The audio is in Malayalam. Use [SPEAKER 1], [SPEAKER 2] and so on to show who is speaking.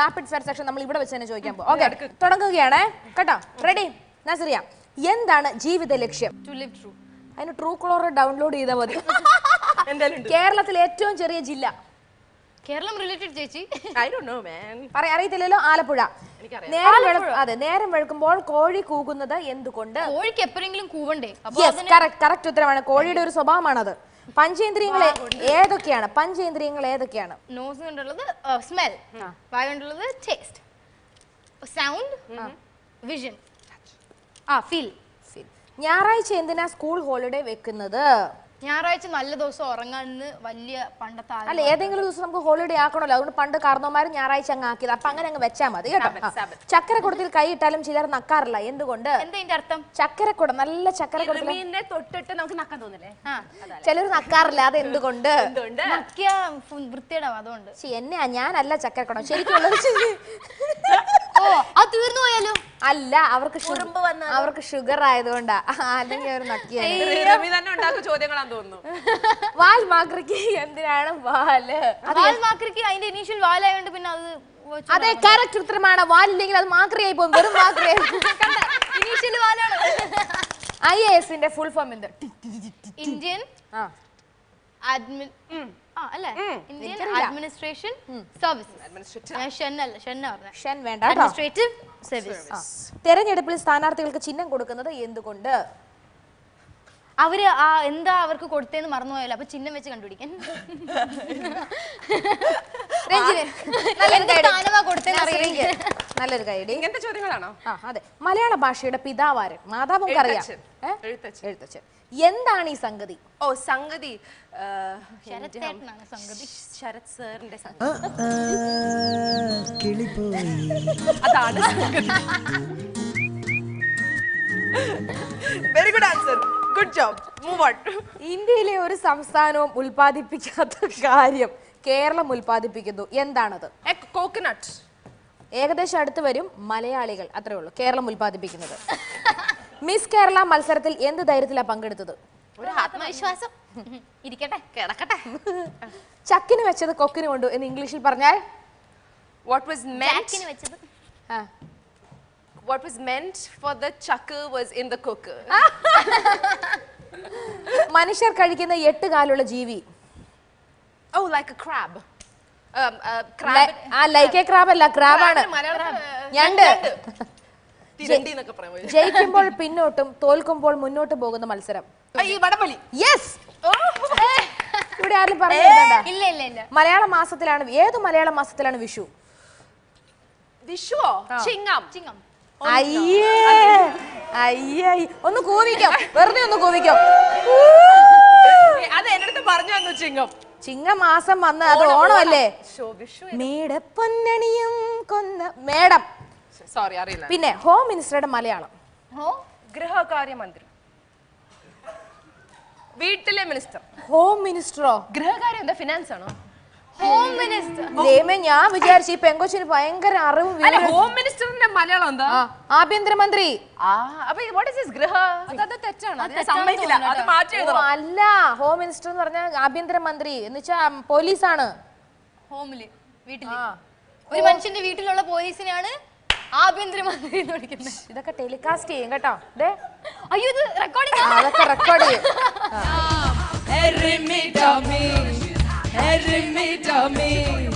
[SPEAKER 1] റാപ്പിഡ് ഫയർ സെക്ഷൻ നമ്മൾ ഇവിടെ വെച്ച് തന്നെ ചോദിക്കാൻ പോകും ഓക്കെ തുടങ്ങുകയാണ്. കേട്ടോ? റെഡി നസറിയ എന്താണ് ജീവിത ലക്ഷ്യം?
[SPEAKER 2] ടു ലിവ് ട്രൂ
[SPEAKER 1] അതിന് ട്രൂ കളർ ഡൗൺലോഡ് ചെയ്താൽ മതി. കേരളത്തിലെ ഏറ്റവും ചെറിയ ജില്ല.
[SPEAKER 2] കേരളം റിലേറ്റഡ് ചേച്ചി.
[SPEAKER 3] ഐ ഡോ നോ മാൻ
[SPEAKER 1] പറയാ അറിയത്തില്ലല്ലോ? ആലപ്പുഴ. നേരം അതെ നേരം വെളുക്കുമ്പോൾ കോഴി കൂകുന്നത് എന്തുകൊണ്ട്?
[SPEAKER 2] കോഴിക്ക് എപ്പോഴെങ്കിലും കൂവണ്ടേ?
[SPEAKER 1] കറക്റ്റ് ഉത്തരമാണ്. കോഴിയുടെ ഒരു സ്വഭാവമാണ് അത് പഞ്ചേന്ദ്രിയങ്ങൾ ഏതൊക്കെയാണ്? പഞ്ചേന്ദ്രിയങ്ങൾ ഏതൊക്കെയാണ്?
[SPEAKER 2] നോസ് കൊണ്ടുള്ളത് സ്മെൽ വായ കൊണ്ടുള്ളത് ടേസ്റ്റ് സൗണ്ട് വിഷൻ ആ ഫീൽ
[SPEAKER 1] ഞായറാഴ്ച എന്തിനാ സ്കൂൾ ഹോളിഡേ വെക്കുന്നത്?
[SPEAKER 2] ഞായറാഴ്ച നല്ല ദിവസം ഉറങ്ങാന്ന് വലിയ പണ്ടത്തെ
[SPEAKER 1] അല്ല ഏതെങ്കിലും ദിവസം നമുക്ക് ഹോളിഡേ ആക്കണമല്ലോ. അതുകൊണ്ട് പണ്ട് കാർന്നോമാരും ഞായറാഴ്ച അങ്ങ് ആക്കിയത്. അപ്പൊ അങ്ങനെ അങ്ങ് വെച്ചാൽ മതി കേട്ടോ. ആ. ചക്കരക്കുടത്തിൽ കൈ ഇട്ടാലും ചിലർ നക്കാറില്ല. എന്തുകൊണ്ട്?
[SPEAKER 2] എന്താ ഇതിന്റെ അർത്ഥം?
[SPEAKER 1] ചക്കരക്കുടം നല്ല ചക്കരക്കുടത്തിൽ
[SPEAKER 3] തൊട്ടിട്ട് നമുക്ക് നക്കാൻ തോന്നില്ലേ?
[SPEAKER 2] ആ.
[SPEAKER 1] ചിലർ നക്കാറില്ല. അത് എന്തുകൊണ്ട്?
[SPEAKER 3] എന്തുകൊണ്ട്
[SPEAKER 2] നക്കിയ വൃത്തിയിടാം അതുകൊണ്ട്.
[SPEAKER 1] ശ്ശി, എന്നെയാ ഞാനല്ല ചക്കരക്കുടം. ശരിക്കുള്ളത്
[SPEAKER 2] ഓ അത് തീർന്നു പോയാലോ?
[SPEAKER 1] അല്ല അവർക്ക് ഷുഗർ അവർക്ക് ഷുഗർ ആയതുകൊണ്ടാ. അല്ലെങ്കിൽ അവർ നക്കിയാണ്
[SPEAKER 3] റിമി തന്നെ ഉണ്ടാക്കുന്ന ചോദ്യങ്ങളാന്ന് തോന്നുന്നു.
[SPEAKER 1] വാൽ മാക്രിക്ക് എന്തിനാണ് വാൽ?
[SPEAKER 2] വാൽ മാക്രിക്ക് അതിന്റെ ഇനീഷ്യൽ വാലായതുകൊണ്ട് പിന്നെ അത്
[SPEAKER 1] അതെ കറക്റ്റ് ഉത്തരമാണ്. വാലില്ലെങ്കിൽ അത് മാക്രിയായി പോകും. വെറും മാക്രിയായി
[SPEAKER 2] ഇനീഷ്യൽ വാലാണ്.
[SPEAKER 1] ഐ എ എസിന്റെ ഫുൾ ഫോം എന്ത്?
[SPEAKER 2] ഇന്ത്യൻ
[SPEAKER 1] ആ.
[SPEAKER 2] അഡ്മിൻ ആ അല്ലേ? ഇന്ത്യൻ അഡ്മിനിസ്ട്രേഷൻ സർവീസസ് ഞാൻ ഷെൻ അല്ല ഷെന്ന പറഞ്ഞ.
[SPEAKER 1] ഷൻ വേണ്ട
[SPEAKER 2] അഡ്മിനിസ്ട്രേറ്റീവ് സർവീസ്
[SPEAKER 1] തെരഞ്ഞെടുപ്പിൽ സ്ഥാനാർത്ഥികൾക്ക് ചിഹ്നം കൊടുക്കുന്നത് എന്തുകൊണ്ട്?
[SPEAKER 2] അവർ ആ എന്താ അവർക്ക് കൊടുത്തേന്ന് മറന്നുപോയല്ലോ അപ്പൊ ചിഹ്നം വെച്ച് കണ്ടുപിടിക്കാൻ
[SPEAKER 1] രഞ്ജിനി, നല്ലൊരു
[SPEAKER 2] എന്ത്
[SPEAKER 1] guide.
[SPEAKER 2] സ്ഥാനമാ കൊടുത്തേന്ന്
[SPEAKER 1] നസറിക്ക്
[SPEAKER 2] അറിയില്ല.
[SPEAKER 1] നല്ലൊരു കൈഡി
[SPEAKER 3] ഇങ്ങനത്തെ ചോദ്യങ്ങളാണോ?
[SPEAKER 1] ആ അതെ. മലയാള ഭാഷയുടെ പിതാവാരൻ മാതാവും അറിയാം
[SPEAKER 3] എഴുത്തച്ഛൻ.
[SPEAKER 1] എന്താണ് ഈ സംഗതി?
[SPEAKER 3] ഓ സംഗതി ശരത് സാറിന്റെ അതാണ് very good answer good job move on
[SPEAKER 1] ഇന്ത്യയിലെ ഒരു സംസ്ഥാനവും ഉൽപ്പാദിപ്പിക്കാത്ത കാര്യം കേരളം ഉൽപ്പാദിപ്പിക്കുന്നു. എന്താണത്?
[SPEAKER 3] കോക്കനട്ട്
[SPEAKER 1] ഏകദേശം അടുത്ത് വരും മലയാളികൾ. അത്രേ ഉള്ളൂ. കേരളം ഉൽപ്പാദിപ്പിക്കുന്നത്. മിസ് കേരള മത്സരത്തിൽ എന്ത് ധൈര്യത്തിലാണ് പങ്കെടുത്തത്?
[SPEAKER 2] ഒരു ആത്മവിശ്വാസം. ഇരിക്കട്ടെ
[SPEAKER 3] കിടക്കട്ടെ.
[SPEAKER 1] ചക്കിന് വെച്ചത് കൊക്കിന് കൊണ്ടു എന്ന് ഇംഗ്ലീഷിൽ പറഞ്ഞാൽ?
[SPEAKER 3] What was meant?
[SPEAKER 2] ജാക്കിന് വെച്ചത്.
[SPEAKER 1] ആ,
[SPEAKER 3] what was meant for the chuck was in the cook
[SPEAKER 1] മനുഷ്യർ കഴിക്കുന്ന എട്ട് കാലുള്ള ജീവി.
[SPEAKER 3] Oh like a crab crab
[SPEAKER 1] ആ ലൈക്കെ ക്രാബ് അല്ല ക്രാബാണ്. ഞണ്ട് ജയിക്കുമ്പോൾ പിന്നോട്ടും തോൽക്കുമ്പോൾ മുന്നോട്ട് പോകുന്ന മത്സരം. യെസ് ഇവിടെ ആരും പറഞ്ഞു
[SPEAKER 2] ഇല്ല ഇല്ല ഇല്ല.
[SPEAKER 1] മലയാള മാസത്തിലാണ് ഏത് മലയാള മാസത്തിലാണ് വിഷു?
[SPEAKER 3] വിഷുവോ? ചിങ്ങം.
[SPEAKER 2] ചിങ്ങം.
[SPEAKER 1] അയ്യേ. അയ്യേ. ഒന്ന് കൂവിക്കാം. വെറുതെ ഒന്ന് കൂവിക്കാം.
[SPEAKER 3] അത് എന്റെ അടുത്ത് പറഞ്ഞു തന്നു ചിങ്ങം.
[SPEAKER 1] ചിങ്ങമാസം വന്ന് അത് ഓണമല്ലേ? മേടപ്പൊന്നണിയും കൊന്ന മേടം.
[SPEAKER 3] സോറി അറിയില്ല.
[SPEAKER 1] പിന്നെ ഹോം മിനിസ്റ്ററുടെ മലയാളം.
[SPEAKER 2] ഗൃഹകാര്യമന്ത്രി.
[SPEAKER 3] ഗൃഹകാര്യ മന്ത്രി വീട്ടിലെ മിനിസ്റ്റർ
[SPEAKER 1] ഹോം മിനിസ്റ്ററോ
[SPEAKER 3] ഗൃഹകാര്യം എന്താ ഫിനാൻസ് ആണോ?
[SPEAKER 2] ഹോം മിനിസ്റ്റർ
[SPEAKER 1] ദൈവമേ ഞാൻ വിചാരിച്ചു ഈ പെങ്കൊച്ചിന് ഭയങ്കര അറിവും
[SPEAKER 3] അല്ല
[SPEAKER 1] വിവരവും-
[SPEAKER 3] ഹോം മിനിസ്റ്ററിന്റെ മലയാളം എന്താ?
[SPEAKER 1] ആ, ആഭ്യന്തരമന്ത്രി.
[SPEAKER 3] ആ അപ്പൊ വാട്ട് ഇസ് ദിസ് ഗൃഹ? അത് തെറ്റാണ്. അത് ഞാൻ സമ്മതിക്കില്ല അത് മാറ്റി
[SPEAKER 1] ഓ,
[SPEAKER 3] എഴുതണം
[SPEAKER 1] അല്ല. ഹോം മിനിസ്റ്റർ എന്ന് പറഞ്ഞാൽ ആഭ്യന്തരമന്ത്രി. എന്ന് വെച്ചാ പോലീസാണ്.
[SPEAKER 2] ഹോമിൽ
[SPEAKER 1] വീട്ടിൽ.
[SPEAKER 2] ഒരു മനുഷ്യന്റെ വീട്ടിലുള്ള പോലീസിനെയാണ് ആഭ്യന്തരമന്ത്രി എന്ന് വിളിക്കുന്നത്.
[SPEAKER 1] ഇതൊക്കെ ടെലികാസ്റ്റ് ചെയ്യും കേട്ടോ. ദേ.
[SPEAKER 2] അയ്യോ ഇത് റെക്കോർഡിംഗ്
[SPEAKER 1] അതൊക്കെ റെക്കോർഡ് ചെയ്യും.
[SPEAKER 4] Eremita Sweet on me.